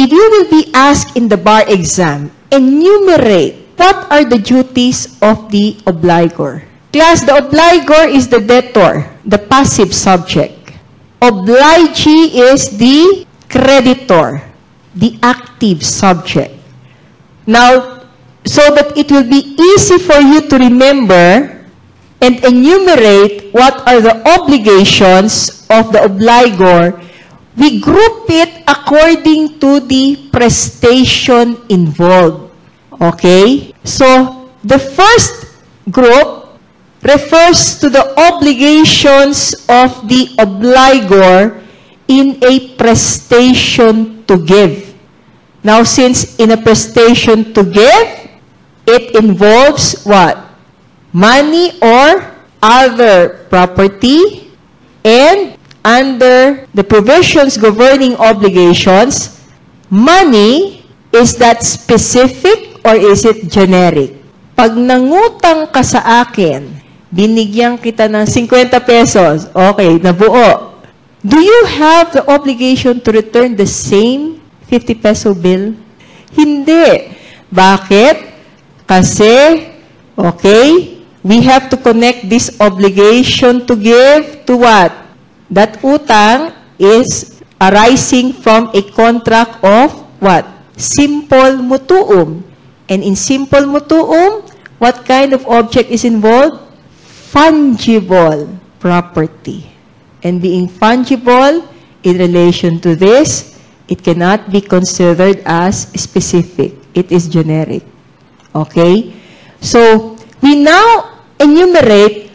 If you will be asked in the bar exam, enumerate what are the duties of the obligor. Class, the obligor is the debtor, the passive subject. Obligee is the creditor, the active subject. Now, so that it will be easy for you to remember and enumerate what are the obligations of the obligor, we group it according to the prestation involved. Okay? So, the first group refers to the obligations of the obligor in a prestation to give. Now, since in a prestation to give, it involves what? Money or other property, and under the provisions governing obligations, money, is that specific or is it generic? Pag nangutang ka sa akin, binigyan kita ng 50 pesos, okay, nabuo. Do you have the obligation to return the same 50 peso bill? Hindi. Bakit? Kasi, okay, we have to connect this obligation to give to what? That utang is arising from a contract of what? Simple mutuum. And in simple mutuum, what kind of object is involved? Fungible property. And being fungible in relation to this, it cannot be considered as specific. It is generic. Okay? So, we now enumerate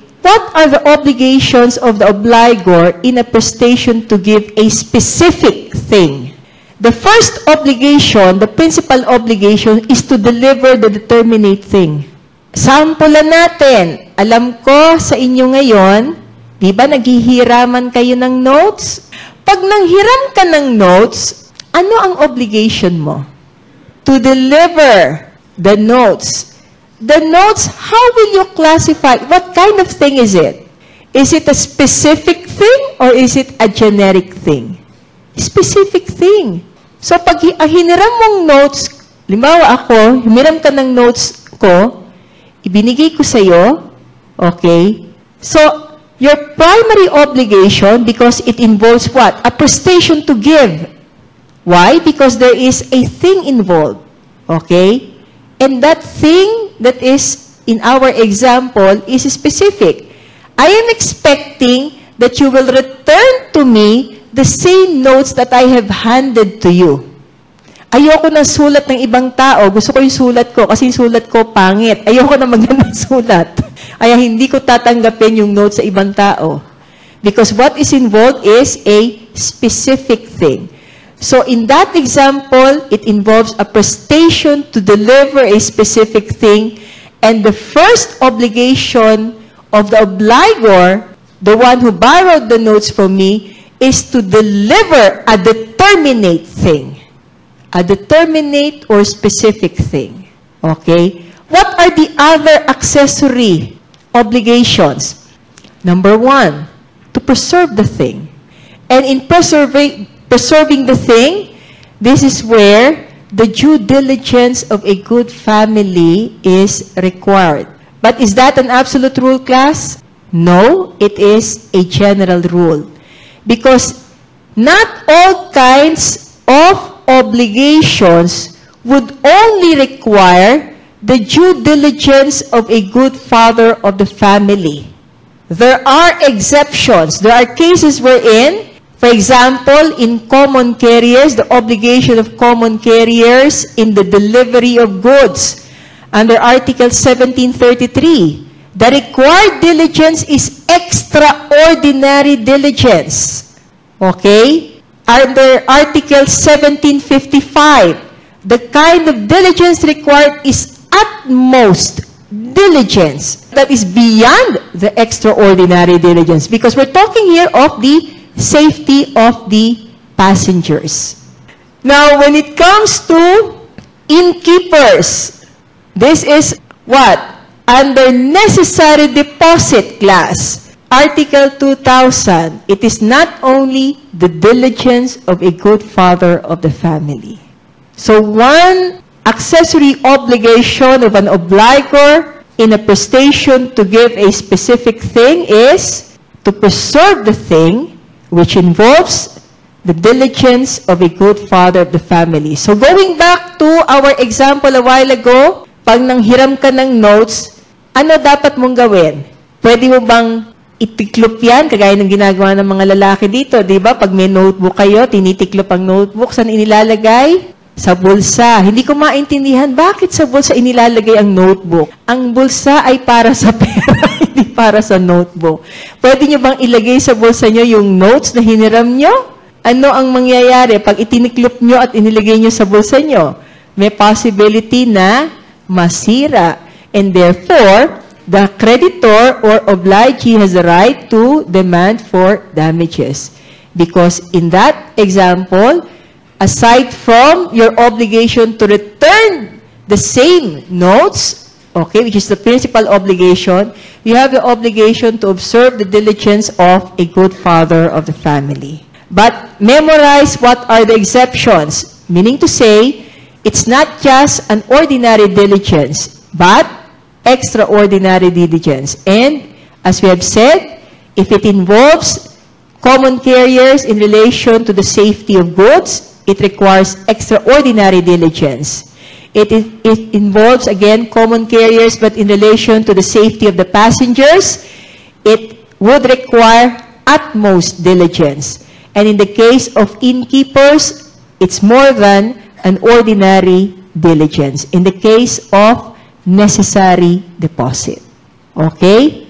are the obligations of the obligor in a prestation to give a specific thing. The first obligation, the principal obligation, is to deliver the determinate thing. Sampulan natin. Alam ko sa inyo ngayon, di ba naghihiraman kayo ng notes? Pag nanghiram ka ng notes, ano ang obligation mo? To deliver the notes. The notes, how will you classify? What kind of thing is it? Is it a specific thing or is it a generic thing? Specific thing. So pag ah, hiniram mong notes, limbawa ako, humiram ka ng notes ko, ibinigay ko sa iyo, okay? So, your primary obligation, because it involves what? A prestation to give. Why? Because there is a thing involved. Okay? And that thing that is in our example is specific. I am expecting that you will return to me the same notes that I have handed to you. Ayoko na sulat ng ibang tao. Gusto ko yung sulat ko kasi yung sulat ko pangit. Ayoko na magandang sulat. Kaya hindi ko tatanggapin yung notes sa ibang tao. Because what is involved is a specific thing. So in that example, it involves a prestation to deliver a specific thing. And the first obligation of the obligor, the one who borrowed the notes from me, is to deliver a determinate thing. A determinate or specific thing. Okay? What are the other accessory obligations? Number one, to preserve the thing. And in preserving, preserving the thing, this is where the due diligence of a good family is required. But is that an absolute rule, class? No, it is a general rule. Because not all kinds of obligations would only require the due diligence of a good father of the family. There are exceptions. There are cases wherein, for example, in common carriers, the obligation of common carriers in the delivery of goods under Article 1733, the required diligence is extraordinary diligence. Okay? Under Article 1755, the kind of diligence required is utmost diligence that is beyond the extraordinary diligence because we're talking here of the safety of the passengers. Now, when it comes to innkeepers, this is what? Under necessary deposit class, Article 2000, it is not only the diligence of a good father of the family. So one accessory obligation of an obligor in a prestation to give a specific thing is to preserve the thing which involves the diligence of a good father of the family. So going back to our example a while ago, pag nanghiram ka ng notes, ano dapat mong gawin? Pwede mo bang itiklop yan, kagaya ng ginagawa ng mga lalaki dito, di ba? Pag may notebook kayo, tinitiklop ang notebook, saan inilalagay? Sa bulsa. Hindi ko maintindihan, bakit sa bulsa inilalagay ang notebook? Ang bulsa ay para sa pera, hindi para sa notebook. Pwede nyo bang ilagay sa bulsa nyo yung notes na hiniram nyo? Ano ang mangyayari pag itiniklop nyo at inilagay nyo sa bulsa nyo? May possibility na masira. And therefore, the creditor or obligee has the right to demand for damages. Because in that example, aside from your obligation to return the same notes, okay, which is the principal obligation, you have the obligation to observe the diligence of a good father of the family. But memorize what are the exceptions, meaning to say, it's not just an ordinary diligence, but extraordinary diligence. And as we have said, if it involves common carriers in relation to the safety of goods, it requires extraordinary diligence. It, it involves, again, common carriers, but in relation to the safety of the passengers, it would require utmost diligence. And in the case of innkeepers, it's more than an ordinary diligence. In the case of necessary deposit. Okay?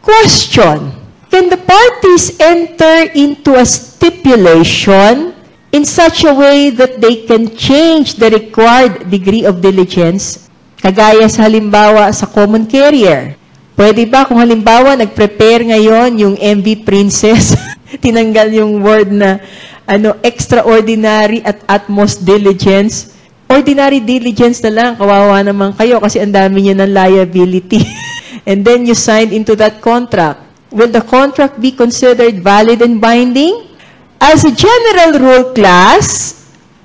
Question. Can the parties enter into a stipulation in such a way that they can change the required degree of diligence? Kagaya sa halimbawa sa common carrier. Pwede ba kung halimbawa nag-prepare ngayon yung MV Princess, tinanggal yung word na ano extraordinary at utmost diligence, ordinary diligence na lang, kawawa naman kayo kasi ang dami niyo ng liability. and then you signed into that contract. Will the contract be considered valid and binding? As a general rule class,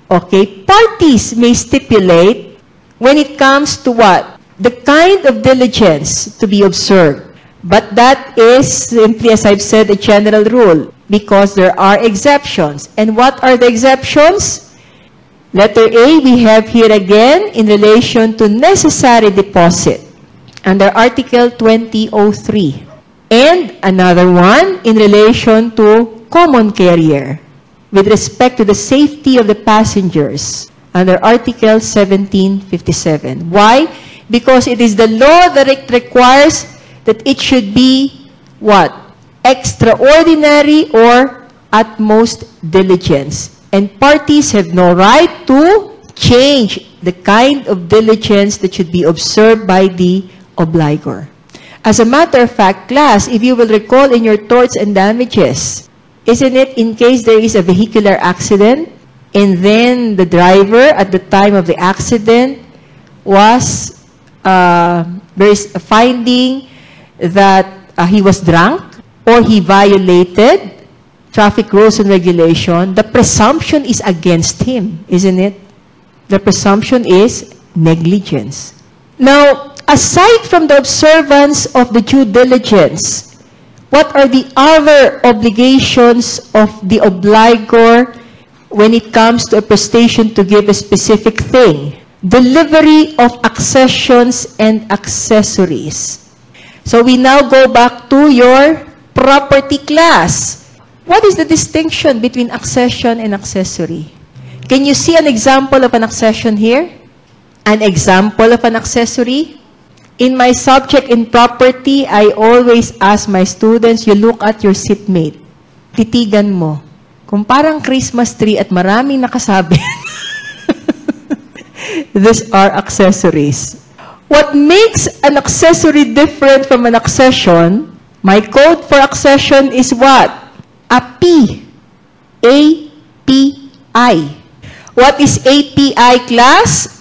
okay, parties may stipulate when it comes to what? The kind of diligence to be observed. But that is simply, as I've said, a general rule because there are exceptions. And what are the exceptions? Letter A, we have here again in relation to necessary deposit under Article 2003. And another one in relation to common carrier with respect to the safety of the passengers under Article 1757. Why? Because it is the law that it requires that it should be what? Extraordinary or utmost diligence. And parties have no right to change the kind of diligence that should be observed by the obligor. As a matter of fact, class, if you will recall in your torts and damages, isn't it in case there is a vehicular accident and then the driver at the time of the accident was, uh, there is a finding that uh, he was drunk or he violated traffic rules and regulation, the presumption is against him, isn't it? The presumption is negligence. Now, aside from the observance of the due diligence, what are the other obligations of the obligor when it comes to a prestation to give a specific thing? Delivery of accessions and accessories. So we now go back to your property class. What is the distinction between accession and accessory? Can you see an example of an accession here? An example of an accessory? In my subject in property, I always ask my students, you look at your seatmate. Titigan mo. Kung parang Christmas tree at maraming nakasabi, these are accessories. What makes an accessory different from an accession, my code for accession is what? A P. A-P-I. What is API class?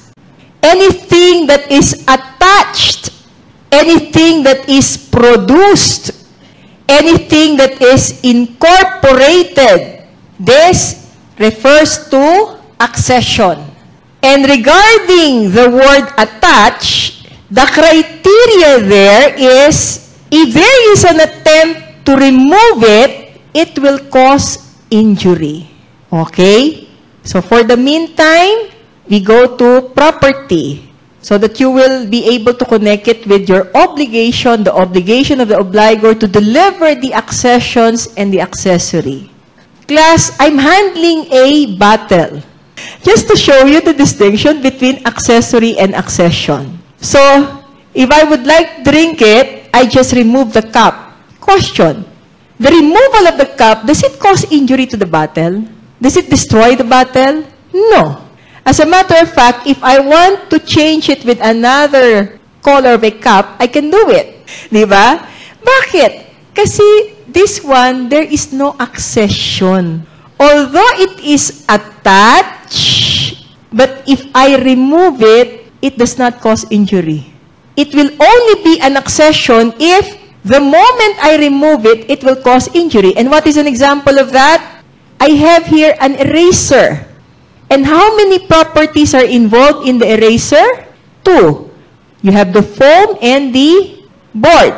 Anything that is attached, anything that is produced, anything that is incorporated. This refers to accession. And regarding the word attach, the criteria there is if there is an attempt to remove it, it will cause injury. Okay? So for the meantime, we go to property so that you will be able to connect it with your obligation, the obligation of the obligor to deliver the accessions and the accessory. Class, I'm handling a bottle. Just to show you the distinction between accessory and accession. So, if I would like drink it, I just remove the cup. Question. The removal of the cup, does it cause injury to the bottle? Does it destroy the bottle? No. As a matter of fact, if I want to change it with another color of a cup, I can do it. Di ba? Bakit? Kasi this one, there is no accession. Although it is attached, but if I remove it, it does not cause injury. It will only be an accession if the moment I remove it, it will cause injury. And what is an example of that? I have here an eraser. And how many properties are involved in the eraser? Two. You have the foam and the board.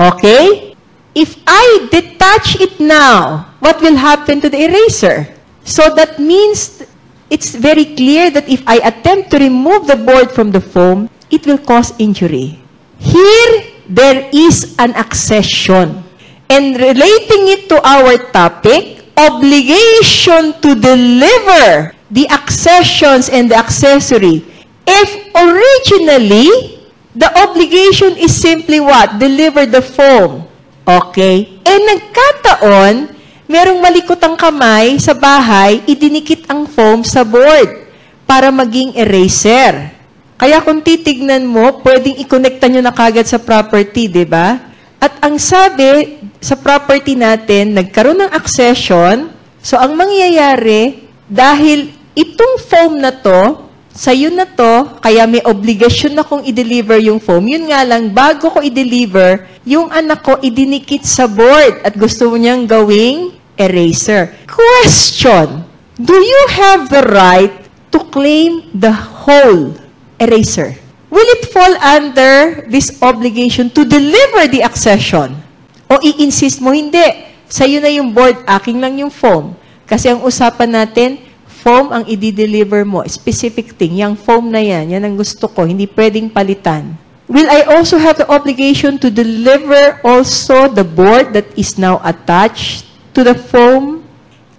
Okay? If I detach it now, what will happen to the eraser? So that means it's very clear that if I attempt to remove the board from the foam, it will cause injury. Here, there is an accession. And relating it to our topic, obligation to deliver the accessions and the accessory. If originally, the obligation is simply what? Deliver the foam. Okay? Eh, nagkataon, merong malikot ang kamay sa bahay, idinikit ang foam sa board para maging eraser. Kaya kung titignan mo, pwedeng i-connecta nyo na kagad sa property, di ba? At ang sabi sa property natin, nagkaroon ng accession, so ang mangyayari, dahil itong foam na to, sa'yo na to, kaya may obligasyon na kong i-deliver yung foam. Yun nga lang, bago ko i-deliver, yung anak ko idinikit sa board at gusto niyang gawing eraser. Question, do you have the right to claim the whole eraser? Will it fall under this obligation to deliver the accession? O i-insist mo, hindi. Sa'yo na yung board, aking lang yung foam. Kasi ang usapan natin, foam ang i-deliver mo. Specific thing. Yung foam na yan, yan ang gusto ko. Hindi pwedeng palitan. Will I also have the obligation to deliver also the board that is now attached to the foam?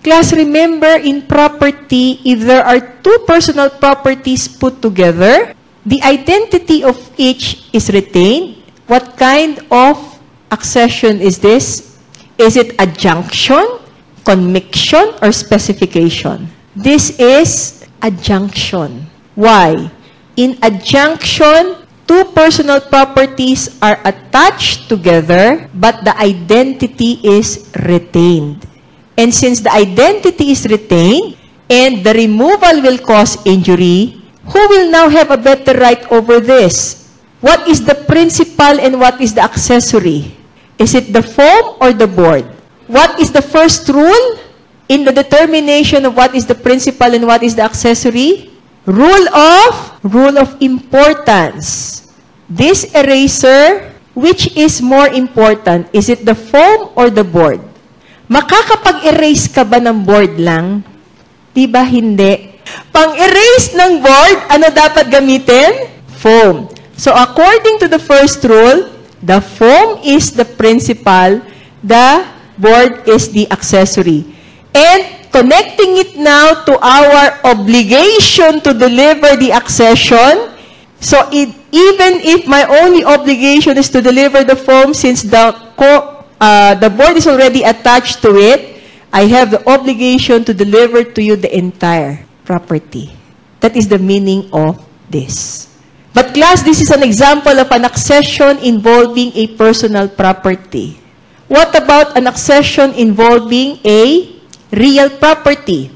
Class, remember in property, if there are two personal properties put together, the identity of each is retained. What kind of accession is this? Is it adjunction, conmiction, or specification? This is adjunction. Why? In adjunction, two personal properties are attached together, but the identity is retained. And since the identity is retained, and the removal will cause injury, who will now have a better right over this? What is the principal and what is the accessory? Is it the foam or the board? What is the first rule? in the determination of what is the principal and what is the accessory? Rule of, rule of importance. This eraser, which is more important? Is it the foam or the board? Makakapag-erase ka ba ng board lang? Di ba hindi? Pang-erase ng board, ano dapat gamitin? Foam. So according to the first rule, the foam is the principal, the board is the accessory. And connecting it now to our obligation to deliver the accession, so it, even if my only obligation is to deliver the form since the, co, uh, the board is already attached to it, I have the obligation to deliver to you the entire property. That is the meaning of this. But class, this is an example of an accession involving a personal property. What about an accession involving a real property.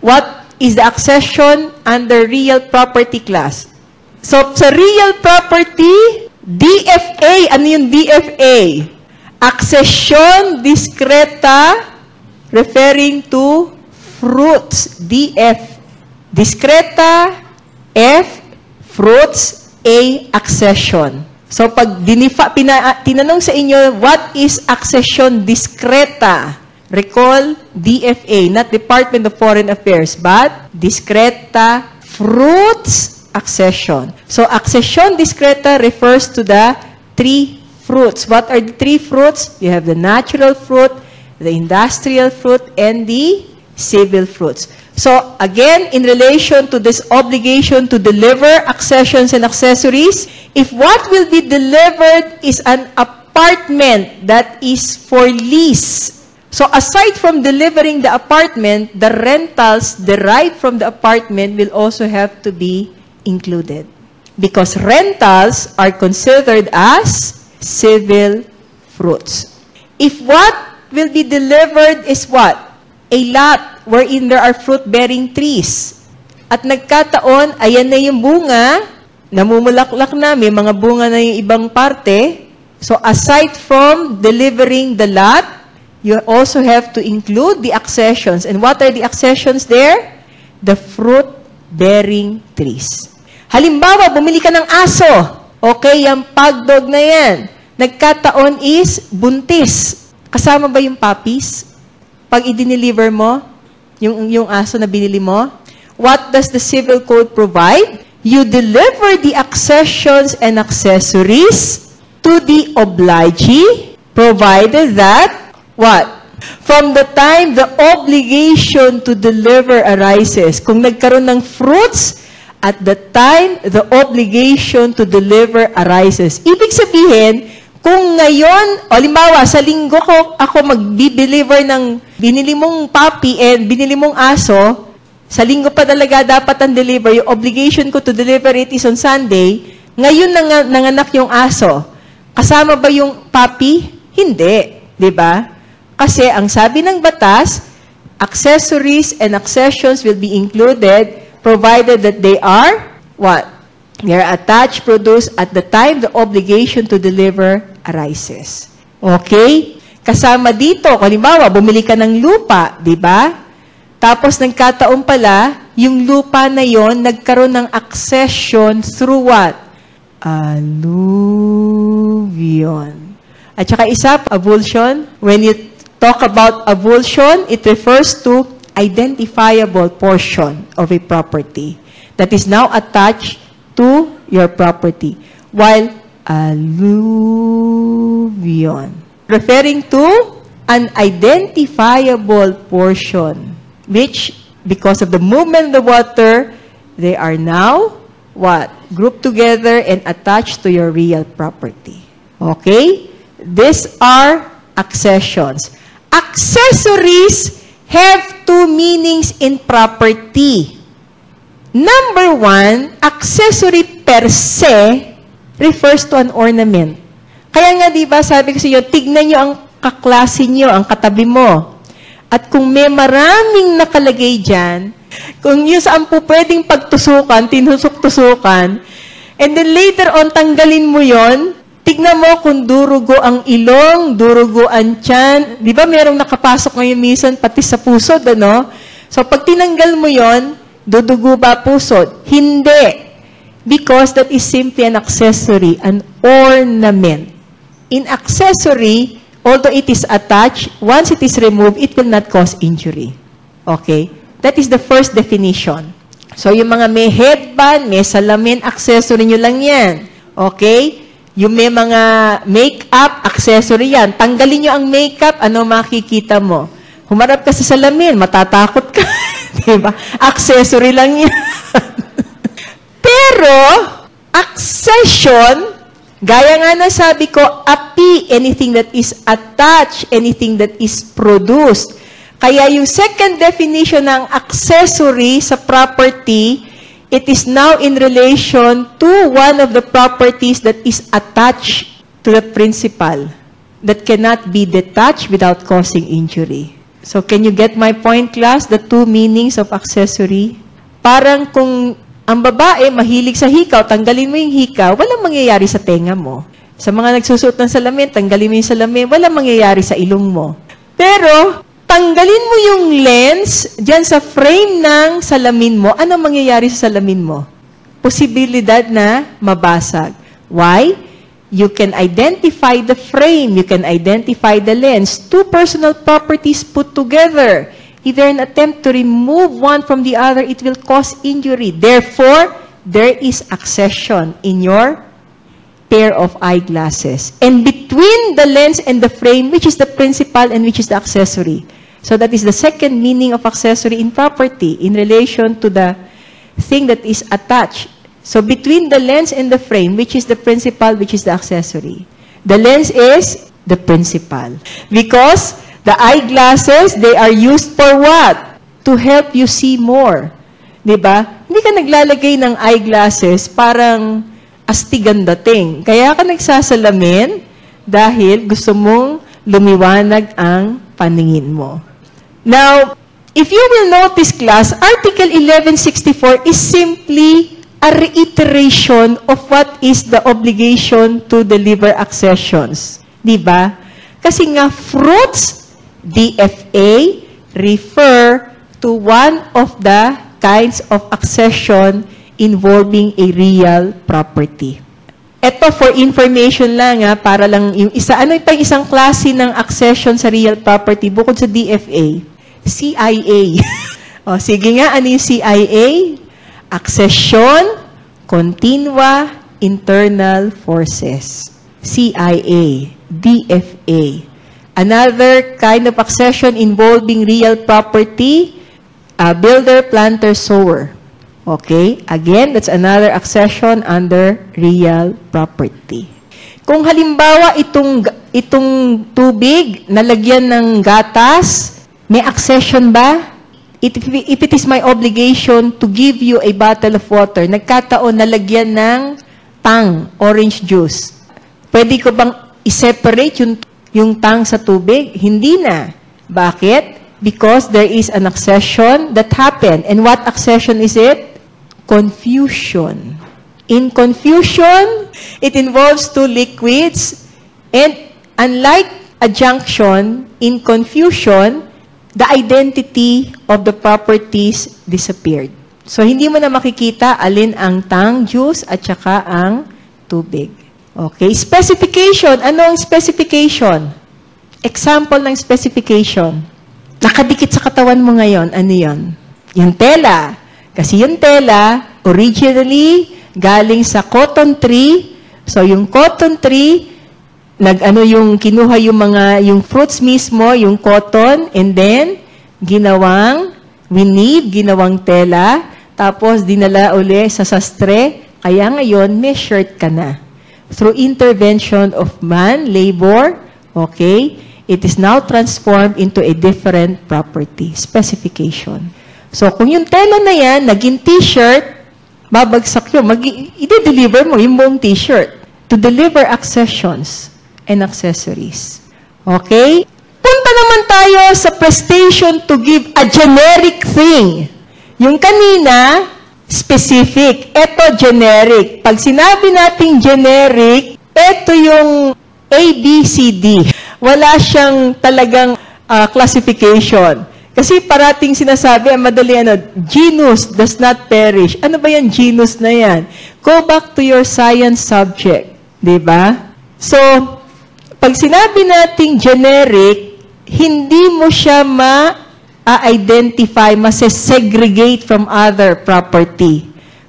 What is the accession under real property class? So, sa real property, DFA, ano yung DFA? Accession discreta referring to fruits. DF. Discreta F, fruits. A, accession. So pag dinifa, pina, tinanong sa inyo, what is accession discreta? Recall, DFA, not Department of Foreign Affairs, but discreta fruits accession. So accession discreta refers to the three fruits. What are the three fruits? You have the natural fruit, the industrial fruit, and the civil fruits. So again, in relation to this obligation to deliver accessions and accessories, if what will be delivered is an apartment that is for lease, so aside from delivering the apartment, the rentals derived from the apartment will also have to be included. Because rentals are considered as civil fruits. If what will be delivered is what? A lot wherein there are fruit-bearing trees. At nagkataon, ayan na yung bunga, namumulaklak na, may mga bunga na yung ibang parte. So aside from delivering the lot, you also have to include the accessions. And what are the accessions there? The fruit-bearing trees. Halimbawa, bumili ka ng aso. Okay, yung pagdog na yan. Nagkataon is buntis. Kasama ba yung puppies? Pag i-deliver mo, yung, yung aso na binili mo, what does the civil code provide? You deliver the accessions and accessories to the obligee, provided that, what? From the time the obligation to deliver arises, kung nagkaroon ng fruits, at the time the obligation to deliver arises. Ibig sabihin, kung ngayon, o limbawa, sa linggo ko ako mag-deliver ng binili mong puppy and binili mong aso, sa linggo pa talaga dapat ang deliver, yung obligation ko to deliver it is on Sunday, ngayon nang, nanganak yung aso. Kasama ba yung puppy? Hindi. Di ba? Kasi ang sabi ng batas, accessories and accessions will be included provided that they are what? They are attached, produced at the time the obligation to deliver arises. Okay? Kasama dito, halimbawa, bumili ka ng lupa, di ba? Tapos nagkataon pala, yung lupa na yon nagkaroon ng accession through what? Alluvion. At saka isa, avulsion. When you talk about avulsion, it refers to identifiable portion of a property that is now attached to your property. While alluvion, referring to an identifiable portion, which, because of the movement of the water, they are now, what? Grouped together and attached to your real property. Okay? These are accessions. Accessories have two meanings in property. Number one, accessory per se refers to an ornament. Kaya nga, di ba, sabi ko sa iyo, tignan nyo ang kaklase nyo, ang katabi mo. At kung may maraming nakalagay dyan, kung yung saan po pwedeng pagtusukan, tinusok-tusukan, and then later on, tanggalin mo yon tignan mo kung durugo ang ilong, durugo ang tiyan. Di ba merong nakapasok ngayon minsan pati sa puso, ano? So pag tinanggal mo yon dudugo ba puso? Hindi. Because that is simply an accessory, an ornament. In accessory, although it is attached, once it is removed, it will not cause injury. Okay? That is the first definition. So, yung mga may headband, may salamin, accessory nyo lang yan. Okay? Yung may mga make-up, accessory yan. Tanggalin nyo ang make-up, ano makikita mo? Humarap ka sa salamin, matatakot ka. diba? Accessory lang yan. Pero, accession, gaya nga na sabi ko, api, anything that is attached, anything that is produced. Kaya yung second definition ng accessory sa property, it is now in relation to one of the properties that is attached to the principal that cannot be detached without causing injury. So can you get my point, class? The two meanings of accessory? Parang kung ang babae, mahilig sa hikaw, tanggalin mo yung hikaw, walang mangyayari sa tenga mo. Sa mga nagsusuot ng salamin, tanggalin mo yung salamin, walang mangyayari sa ilong mo. Pero, tanggalin mo yung lens dyan sa frame ng salamin mo, ano mangyayari sa salamin mo? posibilidad na mabasag. Why? You can identify the frame, you can identify the lens. Two personal properties put together. Either an attempt to remove one from the other, it will cause injury. Therefore, there is accession in your pair of eyeglasses. And between the lens and the frame, which is the principal and which is the accessory. So that is the second meaning of accessory in property in relation to the thing that is attached. So between the lens and the frame, which is the principal, which is the accessory? The lens is the principal. Because the eyeglasses, they are used for what? To help you see more. 'Di ba? Hindi ka naglalagay ng eyeglasses parang astigan dating. Kaya ka nagsasalamin dahil gusto mong lumiwanag ang paningin mo. Now, if you will notice class, Article 1164 is simply a reiteration of what is the obligation to deliver accessions. Di ba? Kasi nga fruits, DFA, refer to one of the kinds of accession involving a real property. Ito for information lang ha, para lang yung isa ano yung isang klase ng accession sa real property bukod sa DFA? CIA. o sige nga ano yung CIA? Accession Continua Internal Forces. CIA, DFA. Another kind of accession involving real property, a builder, planter, sower. Okay? Again, that's another accession under real property. Kung halimbawa itong itong tubig nalagyan ng gatas, may accession ba? It, if it is my obligation to give you a bottle of water, nagkataon nalagyan ng tang, orange juice, pwede ko bang i-separate yung, yung tang sa tubig? Hindi na. Bakit? Because there is an accession that happened. And what accession is it? confusion. In confusion, it involves two liquids, and unlike adjunction, in confusion, the identity of the properties disappeared. So, hindi mo na makikita alin ang tang juice at saka ang tubig. Okay? Specification. Ano ang specification? Example ng specification. Nakadikit sa katawan mo ngayon. Ano yon? Yung tela. Kasi yung tela, originally, galing sa cotton tree. So, yung cotton tree, nag-ano yung, kinuha yung mga, yung fruits mismo, yung cotton, and then, ginawang weave, ginawang tela, tapos dinala uli sa sastre, kaya ngayon, may shirt ka na. Through intervention of man, labor, okay, it is now transformed into a different property, specification. So, kung yung tela na yan, naging t-shirt, babagsak yun. Mag- i-deliver mo yung buong t-shirt to deliver accessions and accessories. Okay? Punta naman tayo sa prestation to give a generic thing. Yung kanina, specific. Ito, generic. Pag sinabi nating generic, ito yung A, B, C, D. Wala siyang talagang uh, classification. Kasi parating sinasabi, ang madali ano, genus does not perish. Ano ba yan genus na yan? Go back to your science subject. Ba? So, pag sinabi nating generic, hindi mo siya ma-identify, ma-segregate from other property.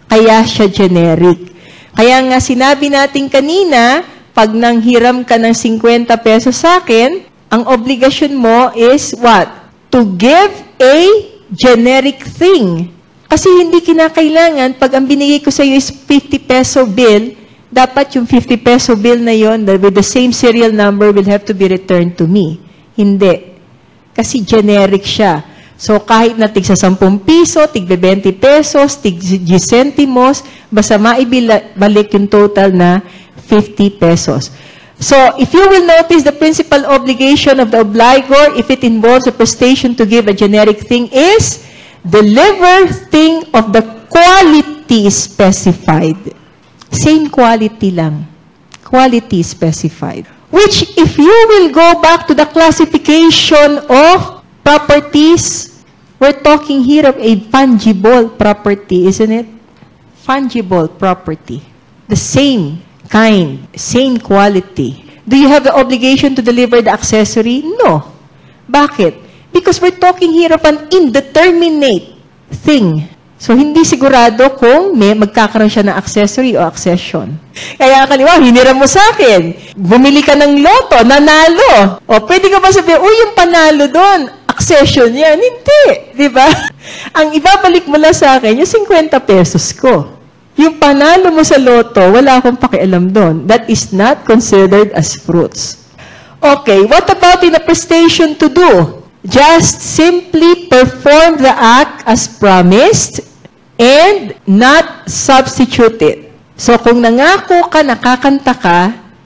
Kaya siya generic. Kaya nga sinabi natin kanina, pag nanghiram ka ng 50 pesos sa akin, ang obligasyon mo is what? to give a generic thing. Kasi hindi kinakailangan, pag ang binigay ko sa iyo is 50 peso bill, dapat yung 50 peso bill na yon with the same serial number will have to be returned to me. Hindi. Kasi generic siya. So, kahit na tig sa 10 piso, tig 20 pesos, tig 10 centimos, basta maibalik yung total na 50 pesos. So, if you will notice the principal obligation of the obligor, if it involves a prestation to give a generic thing, is deliver thing of the quality specified. Same quality lang. Quality specified. Which, if you will go back to the classification of properties, we're talking here of a fungible property, isn't it? fungible property. The same kind, same quality. Do you have the obligation to deliver the accessory? No. Bakit? Because we're talking here of an indeterminate thing. So, hindi sigurado kung may magkakaroon siya ng accessory o accession. Kaya kaliwa, hiniram mo sa akin. Bumili ka ng loto, nanalo. O, pwede ka ba sabihin, uy, yung panalo doon, accession yan. Hindi. Di ba? Ang ibabalik mo lang sa akin, yung 50 pesos ko. Yung panalo mo sa loto, wala akong pakialam doon. That is not considered as fruits. Okay, what about in a prestation to do? Just simply perform the act as promised and not substitute it. So kung nangako ka, nakakanta ka,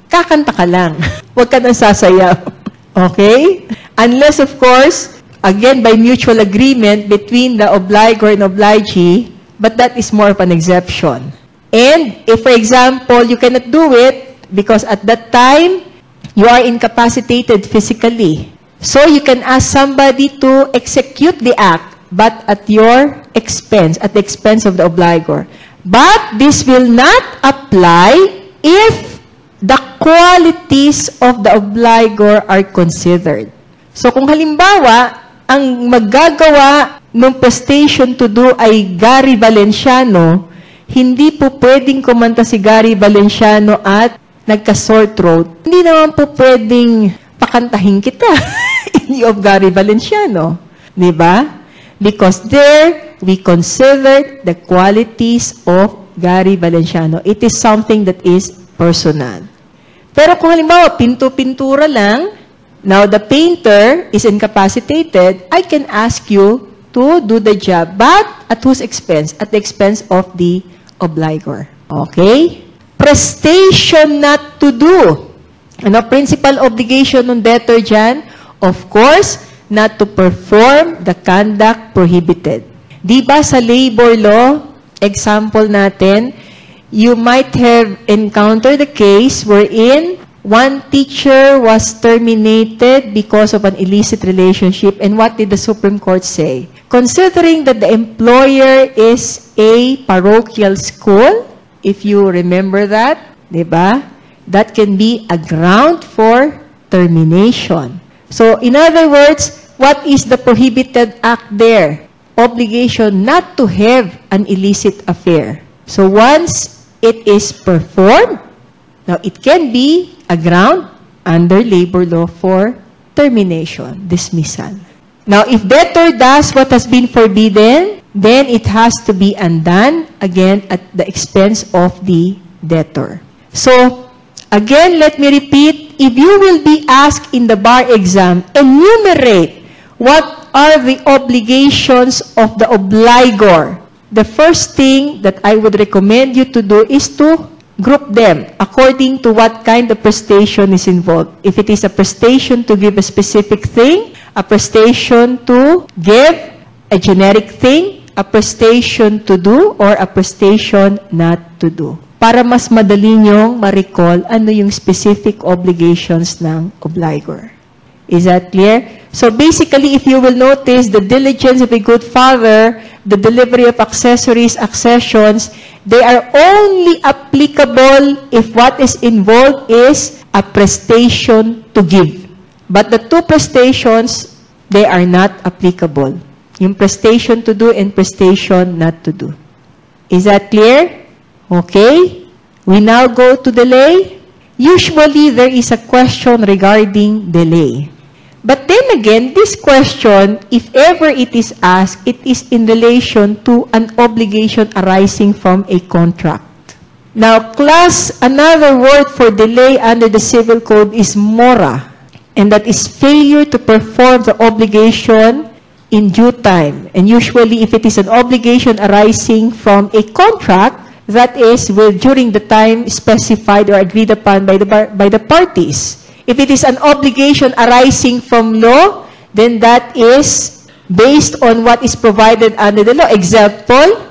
kakanta ka lang. Huwag ka nang sasayaw. Okay? Unless, of course, again, by mutual agreement between the obligor and obligee, but that is more of an exception. And if, for example, you cannot do it because at that time, you are incapacitated physically. So you can ask somebody to execute the act, but at your expense, at the expense of the obligor. But this will not apply if the qualities of the obligor are considered. So kung halimbawa, ang maggagawa ng prestation to do ay Gary Valenciano, hindi po pwedeng kumanta si Gary Valenciano at nagka-sore throat. Hindi naman po pwedeng pakantahin kita in of Gary Valenciano. Di ba? Because there, we considered the qualities of Gary Valenciano. It is something that is personal. Pero kung halimbawa, pinto-pintura lang, now the painter is incapacitated, I can ask you to do the job, but at whose expense? At the expense of the obligor. Okay? Prestation not to do. Ano, principal obligation ng debtor dyan? Of course, not to perform the conduct prohibited. Di ba sa labor law, example natin, you might have encountered a case wherein one teacher was terminated because of an illicit relationship. And what did the Supreme Court say? Considering that the employer is a parochial school, if you remember that, di ba? That can be a ground for termination. So, in other words, what is the prohibited act there? Obligation not to have an illicit affair. So, once it is performed, now it can be a ground under labor law for termination, dismissal. Now, if debtor does what has been forbidden, then it has to be undone again at the expense of the debtor. So, again, let me repeat, if you will be asked in the bar exam, enumerate what are the obligations of the obligor. The first thing that I would recommend you to do is to group them according to what kind of prestation is involved. If it is a prestation to give a specific thing, a prestation to give a generic thing, a prestation to do, or a prestation not to do. Para mas madali niyong ma-recall ano yung specific obligations ng obligor. Is that clear? So basically, if you will notice, the diligence of a good father, the delivery of accessories, accessions, they are only applicable if what is involved is a prestation to give. But the two prestations, they are not applicable. Yung prestation to do and prestation not to do. Is that clear? Okay. We now go to delay. Usually, there is a question regarding delay. But then again, this question, if ever it is asked, it is in relation to an obligation arising from a contract. Now, class, another word for delay under the Civil Code is mora, and that is failure to perform the obligation in due time. And usually, if it is an obligation arising from a contract, that is with during the time specified or agreed upon by the, by the parties. If it is an obligation arising from law, then that is based on what is provided under the law. Example,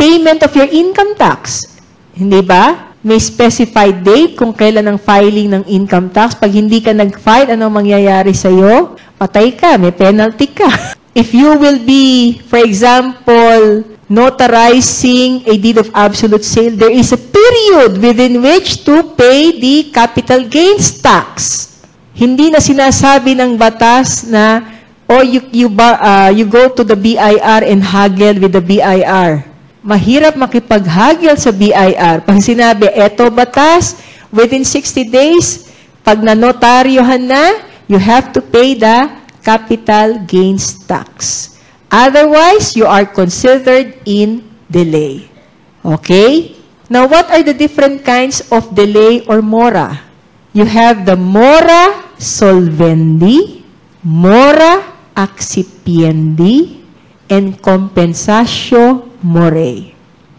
payment of your income tax. Hindi ba? May specified date kung kailan ang filing ng income tax. Pag hindi ka nag-file, anong mangyayari sa'yo? Patay ka, may penalty ka. If you will be, for example, notarizing a deed of absolute sale, there is a period within which to pay the capital gains tax. Hindi na sinasabi ng batas na, oh, you, you, uh, you go to the BIR and haggle with the BIR. Mahirap makipaghagil sa BIR. Pag sinabi, eto batas, within 60 days, pag nanotaryohan na, you have to pay the capital gains tax. Otherwise, you are considered in delay. Okay? Now, what are the different kinds of delay or mora? You have the mora solvendi, mora accipiendi, and compensatio more.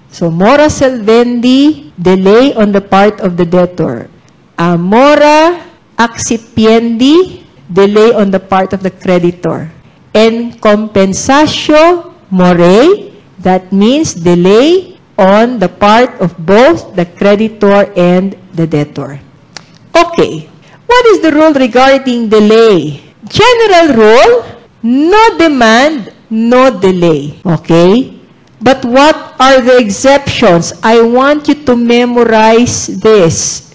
So, mora solvendi, delay on the part of the debtor. Uh, mora accipiendi, delay on the part of the creditor. And compensatio more, that means delay on the part of both the creditor and the debtor. Okay, what is the rule regarding delay? General rule, no demand, no delay. Okay? But what are the exceptions? I want you to memorize this.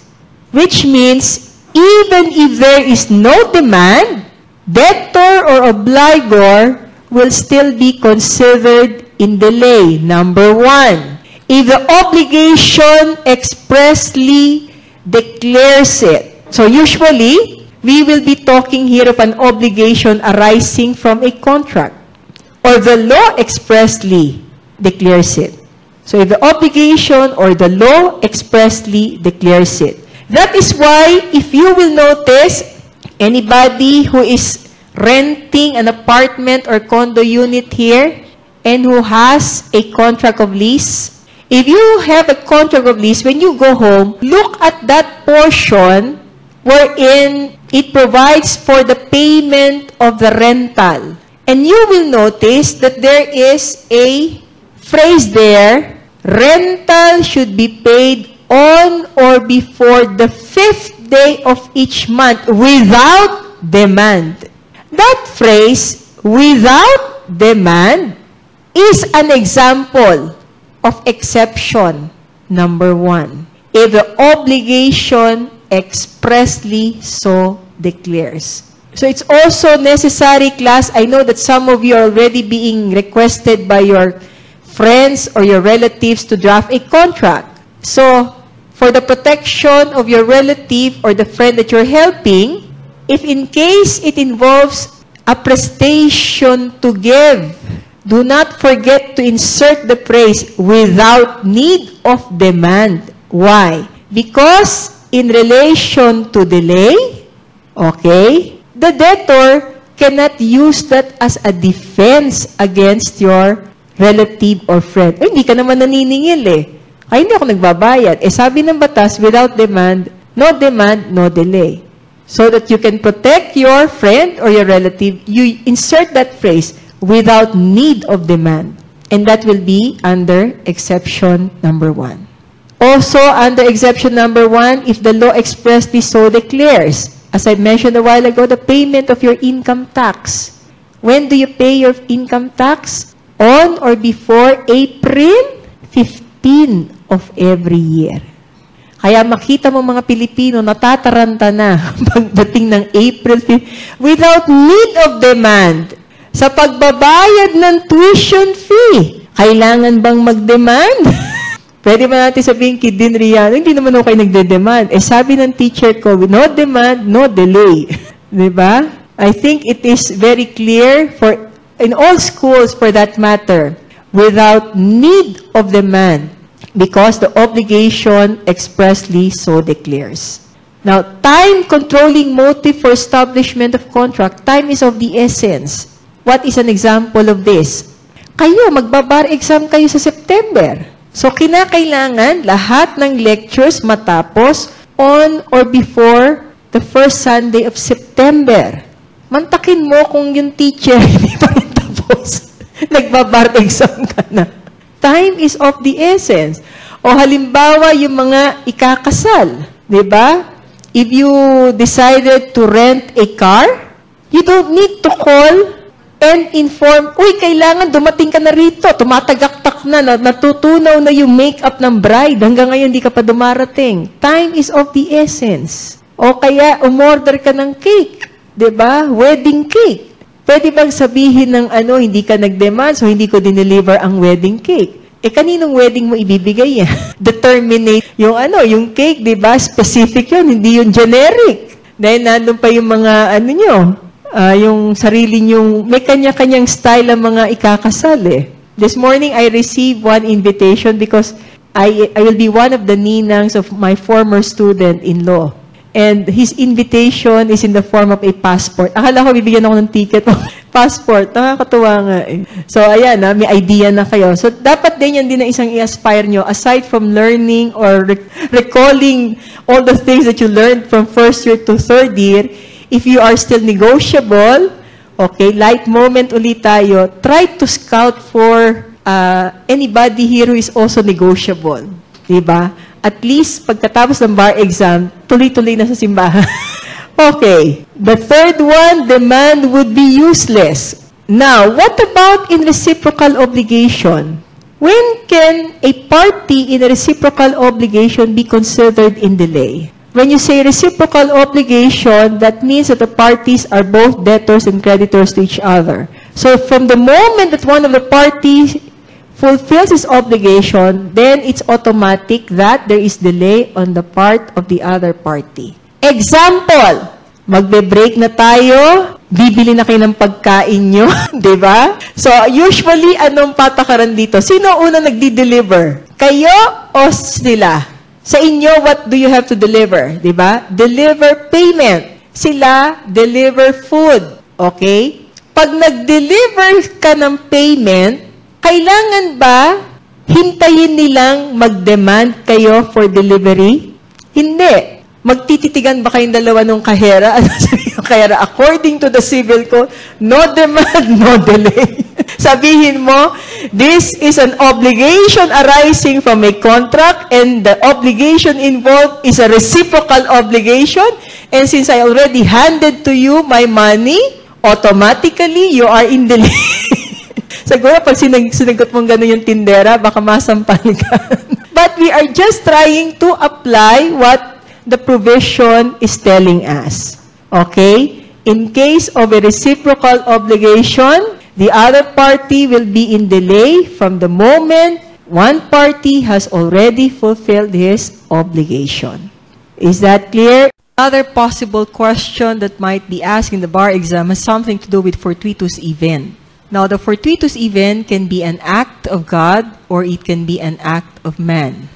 Which means, even if there is no demand, debtor or obligor will still be considered in delay. Number one, if the obligation expressly declares it. So usually, we will be talking here of an obligation arising from a contract or the law expressly declares it. So if the obligation or the law expressly declares it. That is why if you will notice Anybody who is renting an apartment or condo unit here and who has a contract of lease, if you have a contract of lease, when you go home, look at that portion wherein it provides for the payment of the rental. And you will notice that there is a phrase there, rental should be paid on or before the fifth day of each month without demand. That phrase, without demand, is an example of exception number one. If the obligation expressly so declares. So it's also necessary, class, I know that some of you are already being requested by your friends or your relatives to draft a contract. So for the protection of your relative or the friend that you're helping, if in case it involves a prestation to give, do not forget to insert the phrase without need of demand. Why? Because in relation to delay, okay, the debtor cannot use that as a defense against your relative or friend. Eh, hindi ka naman naniningil eh. Ay, hindi ako nagbabayad. Eh, sabi ng batas, without demand, no demand, no delay. So that you can protect your friend or your relative, you insert that phrase, without need of demand. And that will be under exception number one. Also, under exception number one, if the law expressly so declares, as I mentioned a while ago, the payment of your income tax. When do you pay your income tax? On or before April 15 of every year. Kaya makita mo mga Pilipino, natataranta na pagdating ng April 5, without need of demand. Sa pagbabayad ng tuition fee, kailangan bang mag-demand? Pwede ba natin sabihin kay Din Riano, hindi naman ako kayo nagde-demand. Eh sabi ng teacher ko, no demand, no delay. Di ba? I think it is very clear for in all schools for that matter, without need of demand, because the obligation expressly so declares. Now, time controlling motive for establishment of contract. Time is of the essence. What is an example of this? Kayo, magbabar exam kayo sa September. So, kinakailangan lahat ng lectures matapos on or before the first Sunday of September. Mantakin mo kung yung teacher hindi pa rin tapos. Nagbabar exam ka na. Time is of the essence. O halimbawa, yung mga ikakasal, di ba? If you decided to rent a car, you don't need to call and inform, uy, kailangan dumating ka na rito, tumatagaktak na, na natutunaw na yung makeup ng bride, hanggang ngayon di ka pa dumarating. Time is of the essence. O kaya, umorder ka ng cake, ba? Wedding cake. Pwede bang sabihin ng ano, hindi ka nag-demand, so hindi ko dineliver ang wedding cake? Eh, kaninong wedding mo ibibigay yan? Determinate yung ano, yung cake, di ba? Specific yun, hindi yung generic. Dahil nandun pa yung mga, ano nyo, ah, yung sarili nyong, may kanya-kanyang style ang mga ikakasal eh. This morning, I received one invitation because I, I will be one of the ninangs of my former student-in-law. And his invitation is in the form of a passport. Akala ko bibigyan ako ng ticket passport. Nakakatuwa nga eh. So, ayan na, may idea na kayo. So, dapat din yan din na isang i-aspire nyo. Aside from learning or rec- recalling all the things that you learned from first year to third year, if you are still negotiable, okay, light moment ulit tayo, try to scout for uh, anybody here who is also negotiable. Diba? At least, pagkatapos ng bar exam, tuloy-tuloy na sa simbahan. okay. The third one, demand would be useless. Now, what about in reciprocal obligation? When can a party in a reciprocal obligation be considered in delay? When you say reciprocal obligation, that means that the parties are both debtors and creditors to each other. So from the moment that one of the parties fulfills his obligation, then it's automatic that there is delay on the part of the other party. Example, magbe-break na tayo, bibili na kayo ng pagkain nyo, di ba? So, usually, anong patakaran dito? Sino una nagdi-deliver? Kayo o sila? Sa inyo, what do you have to deliver? Di ba? Deliver payment. Sila, deliver food. Okay? Pag nag-deliver ka ng payment, kailangan ba hintayin nilang mag-demand kayo for delivery? Hindi. Magtititigan ba kayong dalawa nung kahera? Ano sabi yung kahera? According to the civil code, no demand, no delay. Sabihin mo, this is an obligation arising from a contract and the obligation involved is a reciprocal obligation. And since I already handed to you my money, automatically you are in delay. Siguro pag sinag sinagot mong gano'n yung tindera, baka masampal ka. But we are just trying to apply what the provision is telling us. Okay? In case of a reciprocal obligation, the other party will be in delay from the moment one party has already fulfilled his obligation. Is that clear? Other possible question that might be asked in the bar exam has something to do with fortuitous event. Now, the fortuitous event can be an act of God or it can be an act of man.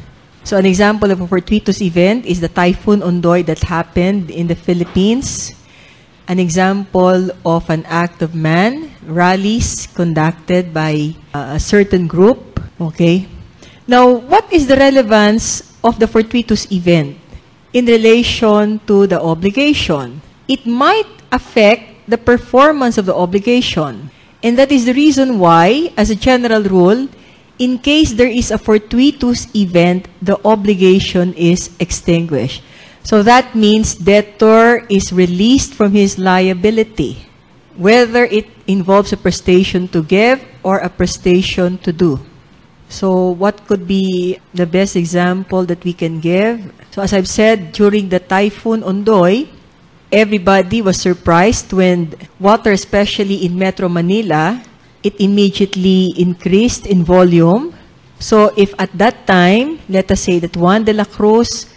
So, an example of a fortuitous event is the Typhoon Ondoy that happened in the Philippines. An example of an act of man, rallies conducted by uh, a certain group. Okay? Now, what is the relevance of the fortuitous event in relation to the obligation? It might affect the performance of the obligation. And that is the reason why, as a general rule, in case there is a fortuitous event, the obligation is extinguished. So that means debtor is released from his liability, whether it involves a prestation to give or a prestation to do. So what could be the best example that we can give? So as I've said, during the typhoon Ondoy, everybody was surprised when water, especially in Metro Manila, it immediately increased in volume. So if at that time, let us say that Juan de la Cruz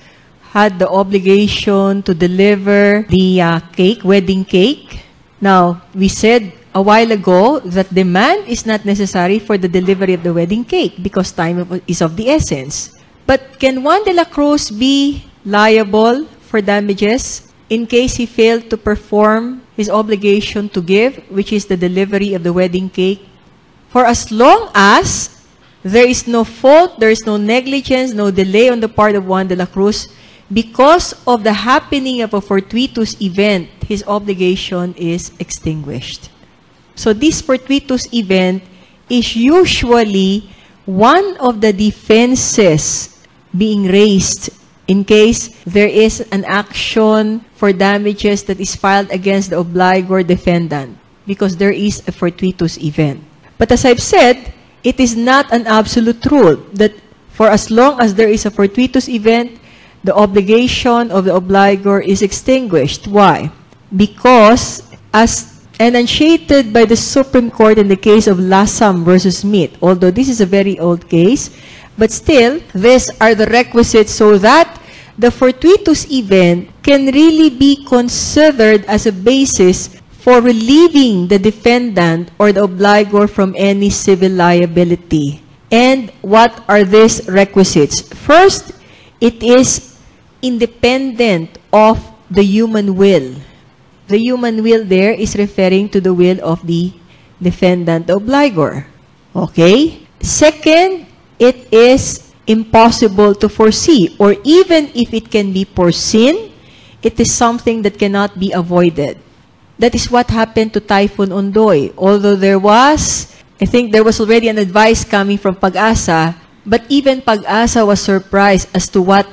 had the obligation to deliver the uh, cake, wedding cake. Now, we said a while ago that demand is not necessary for the delivery of the wedding cake because time is of the essence. But can Juan de la Cruz be liable for damages in case he failed to perform his obligation to give, which is the delivery of the wedding cake, for as long as there is no fault, there is no negligence, no delay on the part of Juan de la Cruz, because of the happening of a fortuitous event, his obligation is extinguished. So this fortuitous event is usually one of the defenses being raised in case there is an action for damages that is filed against the obligor defendant. because there is a fortuitous event. But as I've said, it is not an absolute rule that for as long as there is a fortuitous event, the obligation of the obligor is extinguished. Why? Because as enunciated by the Supreme Court in the case of Lassam versus Smith, although this is a very old case, but still, these are the requisites so that the fortuitous event can really be considered as a basis for relieving the defendant or the obligor from any civil liability. And what are these requisites? First, it is independent of the human will. The human will there is referring to the will of the defendant obligor. Okay? Second, it is impossible to foresee, or even if it can be foreseen, it is something that cannot be avoided. That is what happened to Typhoon Ondoy. Although there was, I think there was already an advice coming from Pag-asa, but even Pag-asa was surprised as to what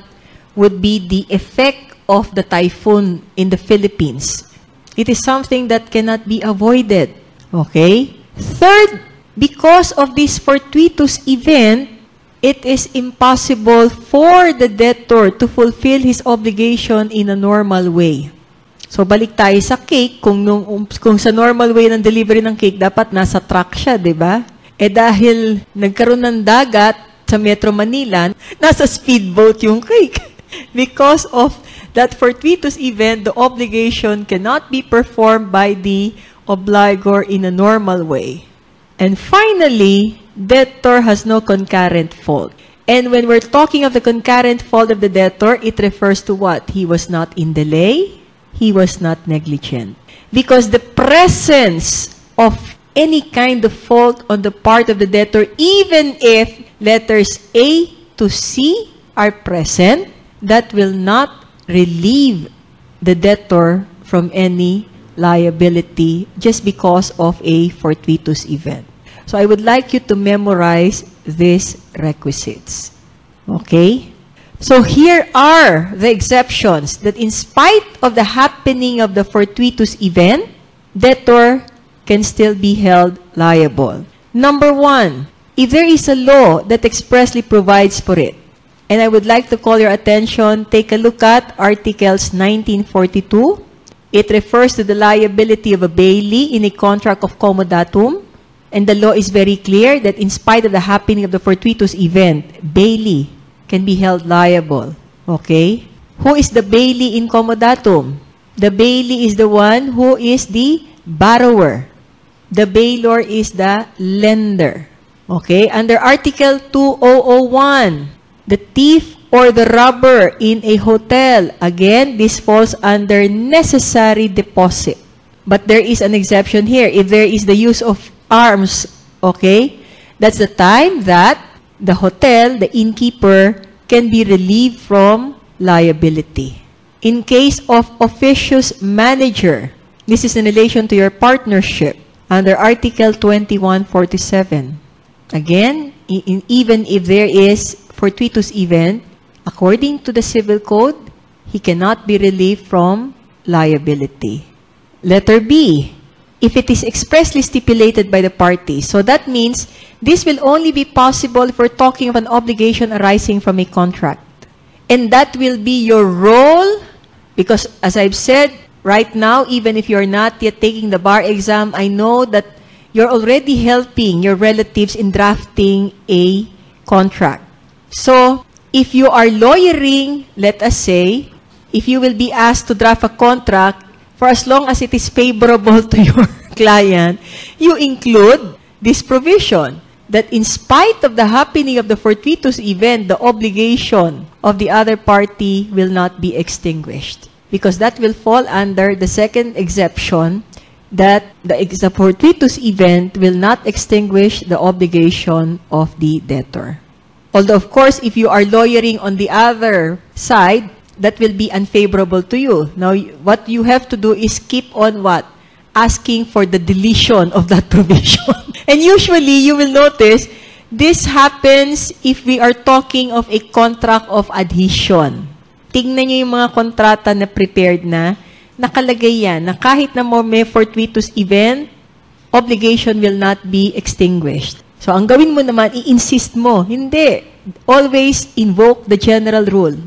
would be the effect of the typhoon in the Philippines. It is something that cannot be avoided. Okay? Third, because of this fortuitous event, it is impossible for the debtor to fulfill his obligation in a normal way. So balik tayo sa cake, kung, nung, um, kung sa normal way ng delivery ng cake, dapat nasa truck siya, di ba? Eh dahil nagkaroon ng dagat sa Metro Manila, nasa speedboat yung cake. Because of that fortuitous event, the obligation cannot be performed by the obligor in a normal way. And finally, debtor has no concurrent fault. And when we're talking of the concurrent fault of the debtor, it refers to what? He was not in delay, he was not negligent. Because the presence of any kind of fault on the part of the debtor, even if letters A to C are present, that will not relieve the debtor from any liability just because of a fortuitous event. So I would like you to memorize these requisites. Okay? So here are the exceptions that in spite of the happening of the fortuitous event, debtor can still be held liable. Number one, if there is a law that expressly provides for it, and I would like to call your attention, take a look at Articles 1942. It refers to the liability of a bailee in a contract of comodatum. And the law is very clear that in spite of the happening of the fortuitous event, Bailey can be held liable. Okay? Who is the Bailey in commodatum? The Bailey is the one who is the borrower. The bailor is the lender. Okay? Under Article 2001, the thief or the robber in a hotel, again, this falls under necessary deposit. But there is an exception here. If there is the use of arms, okay, that's the time that the hotel, the innkeeper, can be relieved from liability. In case of officious manager, this is in relation to your partnership under Article 2147. Again, in, even if there is fortuitous event, according to the civil code, he cannot be relieved from liability. Letter B, if it is expressly stipulated by the parties. So that means this will only be possible if we're talking of an obligation arising from a contract. And that will be your role because as I've said, right now, even if you're not yet taking the bar exam, I know that you're already helping your relatives in drafting a contract. So, if you are lawyering, let us say, if you will be asked to draft a contract, for as long as it is favorable to your client, you include this provision that in spite of the happening of the fortuitous event, the obligation of the other party will not be extinguished. Because that will fall under the second exception that the, the fortuitous event will not extinguish the obligation of the debtor. Although, of course, if you are lawyering on the other side, that will be unfavorable to you. Now, what you have to do is keep on what? Asking for the deletion of that provision. and usually, you will notice, this happens if we are talking of a contract of adhesion. Tingnan nyo yung mga kontrata na prepared na, nakalagay yan, na kahit na may fortuitous event, obligation will not be extinguished. So, ang gawin mo naman, i-insist mo, hindi. Always invoke the general rule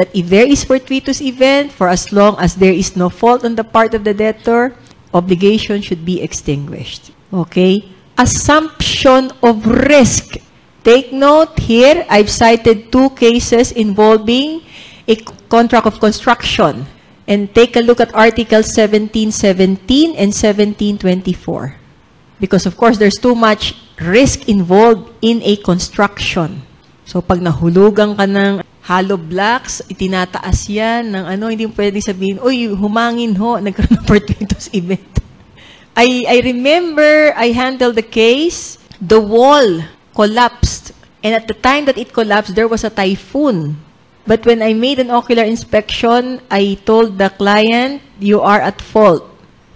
that if there is fortuitous event, for as long as there is no fault on the part of the debtor, obligation should be extinguished. Okay? Assumption of risk. Take note here, I've cited two cases involving a contract of construction. And take a look at Article 1717 and 1724. Because of course, there's too much risk involved in a construction. So pag nahulugan ka ng hollow blocks, itinataas yan ng ano, hindi mo pwedeng sabihin, uy, humangin ho, nagkaroon ng fortuitous event. I, I remember I handled the case, the wall collapsed. And at the time that it collapsed, there was a typhoon. But when I made an ocular inspection, I told the client, you are at fault.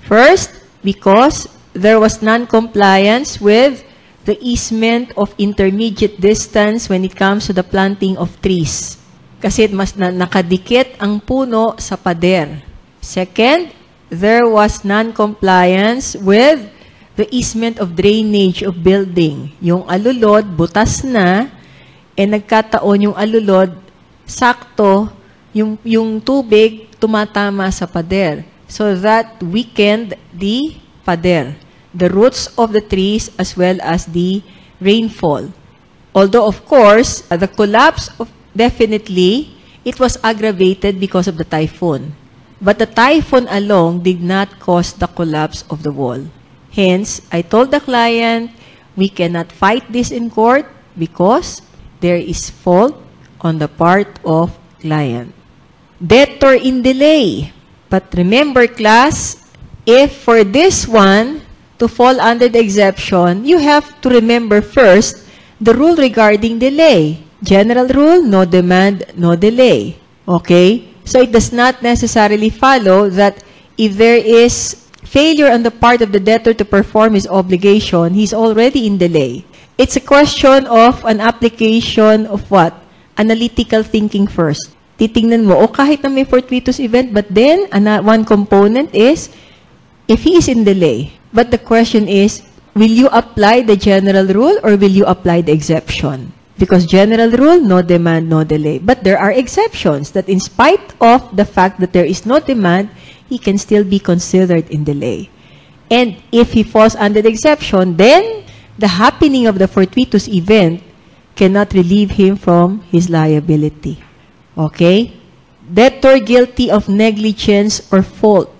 First, because there was non-compliance with the easement of intermediate distance when it comes to the planting of trees. Kasi mas na nakadikit ang puno sa pader. Second, there was non-compliance with the easement of drainage of building. Yung alulod, butas na, eh nagkataon yung alulod, sakto, yung, yung tubig tumatama sa pader. So that weakened the pader the roots of the trees as well as the rainfall. Although, of course, the collapse of definitely, it was aggravated because of the typhoon. But the typhoon alone did not cause the collapse of the wall. Hence, I told the client, we cannot fight this in court because there is fault on the part of client. Debtor in delay. But remember, class, if for this one, to fall under the exception, you have to remember first the rule regarding delay. General rule, no demand, no delay. Okay? So it does not necessarily follow that if there is failure on the part of the debtor to perform his obligation, he's already in delay. It's a question of an application of what? Analytical thinking first. Titingnan mo, o oh, kahit na may fortuitous event, but then, one component is, if he is in delay, But the question is, will you apply the general rule or will you apply the exception? Because general rule, no demand, no delay. But there are exceptions that in spite of the fact that there is no demand, he can still be considered in delay. And if he falls under the exception, then the happening of the fortuitous event cannot relieve him from his liability. Okay? Debtor guilty of negligence or fault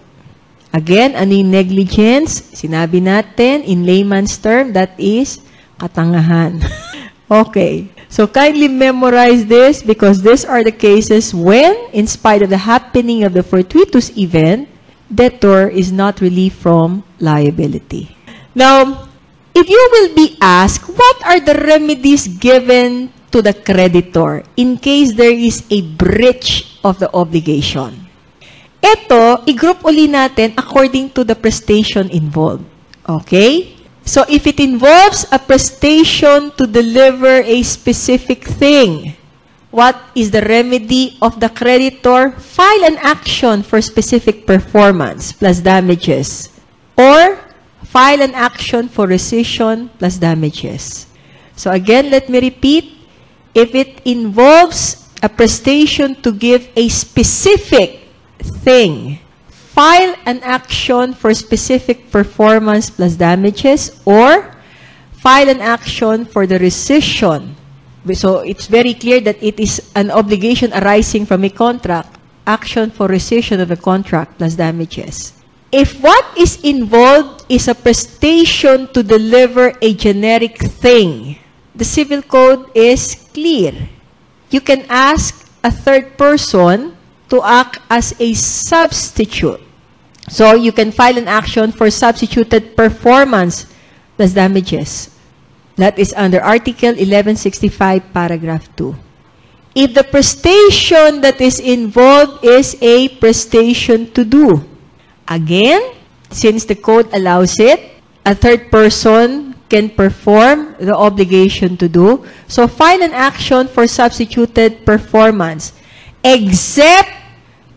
Again, yung negligence? Sinabi natin, in layman's term, that is katangahan. okay. So kindly memorize this because these are the cases when, in spite of the happening of the fortuitous event, debtor is not relieved from liability. Now, if you will be asked, what are the remedies given to the creditor in case there is a breach of the obligation? Ito, i-group uli natin according to the prestation involved. Okay? So, if it involves a prestation to deliver a specific thing, what is the remedy of the creditor? File an action for specific performance plus damages. Or, file an action for rescission plus damages. So again, let me repeat. If it involves a prestation to give a specific thing. File an action for specific performance plus damages or file an action for the rescission. So it's very clear that it is an obligation arising from a contract, action for rescission of the contract plus damages. If what is involved is a prestation to deliver a generic thing, the civil code is clear. You can ask a third person to act as a substitute. So you can file an action for substituted performance as damages. That is under Article 1165, paragraph 2. If the prestation that is involved is a prestation to do, again, since the code allows it, a third person can perform the obligation to do. So file an action for substituted performance, except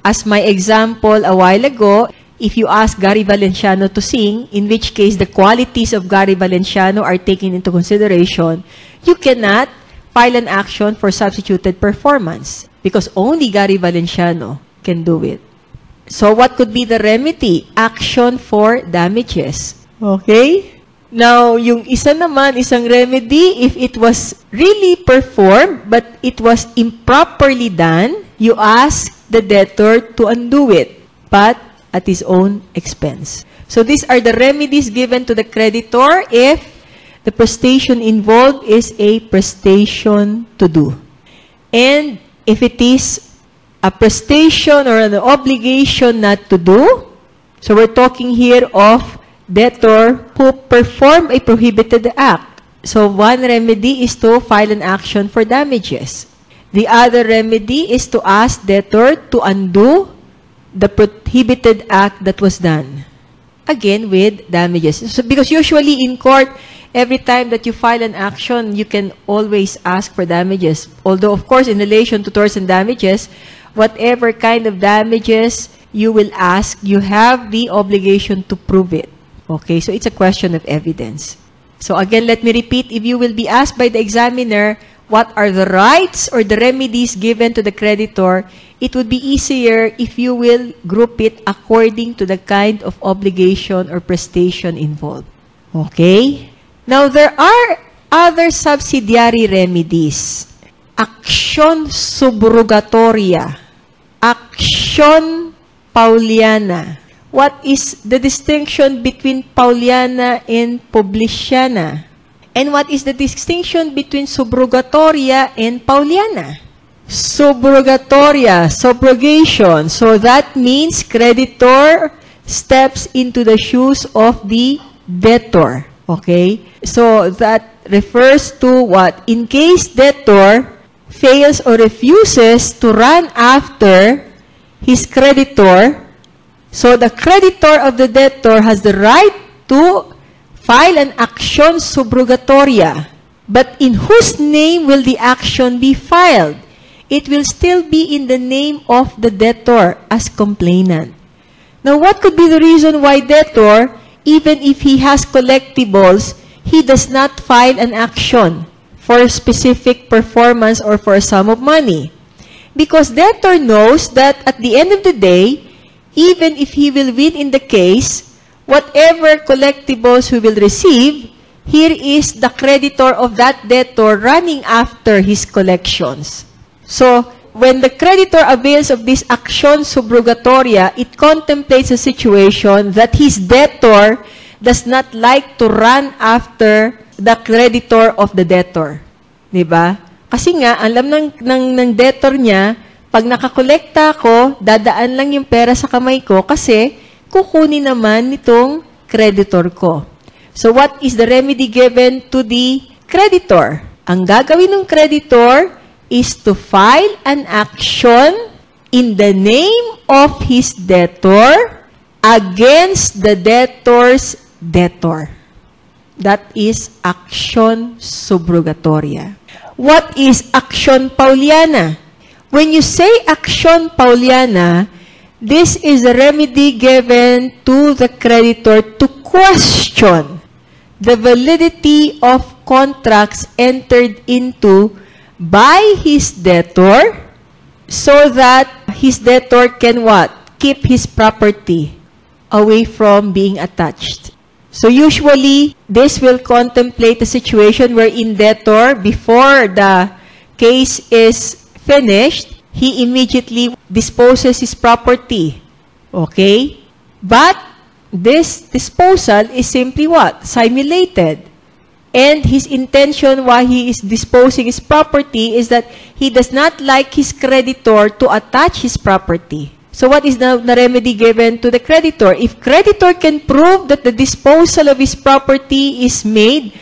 as my example a while ago, if you ask Gary Valenciano to sing, in which case the qualities of Gary Valenciano are taken into consideration, you cannot file an action for substituted performance because only Gary Valenciano can do it. So what could be the remedy? Action for damages. Okay? Now, yung isa naman, isang remedy, if it was really performed, but it was improperly done, you ask the debtor to undo it, but at his own expense. So these are the remedies given to the creditor if the prestation involved is a prestation to do. And if it is a prestation or an obligation not to do, so we're talking here of debtor who performed a prohibited act. So one remedy is to file an action for damages. The other remedy is to ask the debtor to undo the prohibited act that was done. Again, with damages. So, because usually in court, every time that you file an action, you can always ask for damages. Although, of course, in relation to torts and damages, whatever kind of damages you will ask, you have the obligation to prove it. Okay, so it's a question of evidence. So again, let me repeat, if you will be asked by the examiner what are the rights or the remedies given to the creditor, it would be easier if you will group it according to the kind of obligation or prestation involved. Okay? Now, there are other subsidiary remedies. Action subrogatoria. Action pauliana what is the distinction between Pauliana and Publiciana? And what is the distinction between subrogatoria and Pauliana? Subrogatoria, subrogation. So that means creditor steps into the shoes of the debtor. Okay? So that refers to what? In case debtor fails or refuses to run after his creditor, So the creditor of the debtor has the right to file an action subrogatoria. But in whose name will the action be filed? It will still be in the name of the debtor as complainant. Now, what could be the reason why debtor, even if he has collectibles, he does not file an action for a specific performance or for a sum of money? Because debtor knows that at the end of the day, even if he will win in the case, whatever collectibles he will receive, here is the creditor of that debtor running after his collections. So, when the creditor avails of this action subrogatoria, it contemplates a situation that his debtor does not like to run after the creditor of the debtor. Diba? Kasi nga, alam ng, ng, ng debtor niya pag nakakolekta ako, dadaan lang yung pera sa kamay ko kasi kukunin naman nitong creditor ko. So what is the remedy given to the creditor? Ang gagawin ng creditor is to file an action in the name of his debtor against the debtor's debtor. That is action subrogatoria. What is action pauliana? When you say action pauliana, this is a remedy given to the creditor to question the validity of contracts entered into by his debtor so that his debtor can what? Keep his property away from being attached. So usually, this will contemplate a situation wherein debtor, before the case is finished, he immediately disposes his property. Okay? But this disposal is simply what? Simulated. And his intention why he is disposing his property is that he does not like his creditor to attach his property. So what is the, the remedy given to the creditor? If creditor can prove that the disposal of his property is made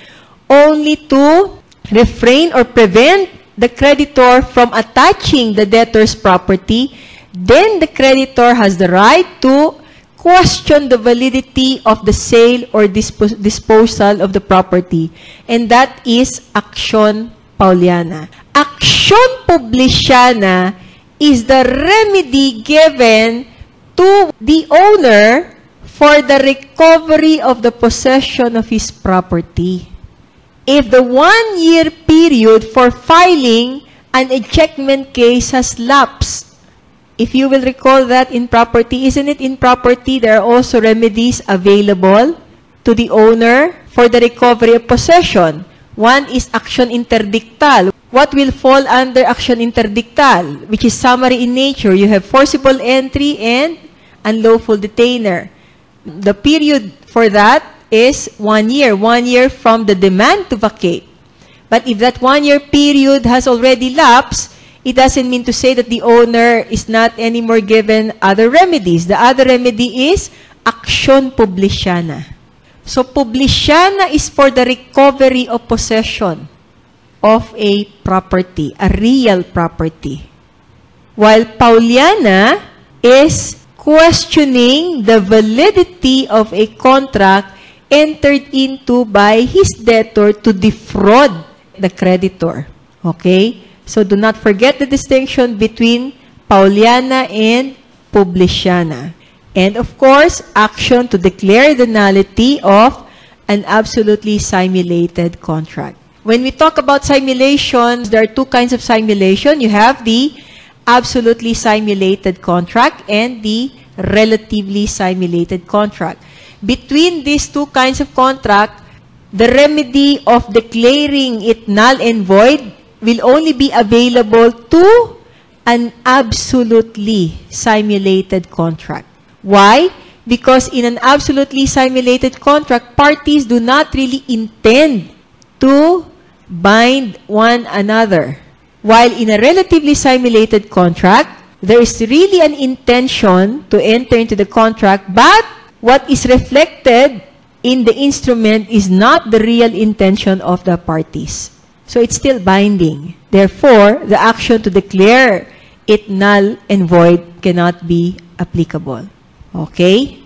only to refrain or prevent the creditor from attaching the debtor's property, then the creditor has the right to question the validity of the sale or dispo disposal of the property. And that is action pauliana. Action publiciana is the remedy given to the owner for the recovery of the possession of his property. If the one-year period for filing an ejectment case has lapsed, if you will recall that in property, isn't it in property there are also remedies available to the owner for the recovery of possession? One is action interdictal. What will fall under action interdictal, which is summary in nature? You have forcible entry and unlawful detainer. The period for that is one year, one year from the demand to vacate. But if that one-year period has already lapsed, it doesn't mean to say that the owner is not anymore given other remedies. The other remedy is action publiciana. So publiciana is for the recovery of possession of a property, a real property. While Pauliana is questioning the validity of a contract entered into by his debtor to defraud the creditor. Okay? So do not forget the distinction between Pauliana and Publiciana. And of course, action to declare the nullity of an absolutely simulated contract. When we talk about simulations, there are two kinds of simulation. You have the absolutely simulated contract and the relatively simulated contract. Between these two kinds of contract, the remedy of declaring it null and void will only be available to an absolutely simulated contract. Why? Because in an absolutely simulated contract, parties do not really intend to bind one another. While in a relatively simulated contract, there is really an intention to enter into the contract, but what is reflected in the instrument is not the real intention of the parties. So it's still binding. Therefore, the action to declare it null and void cannot be applicable. Okay?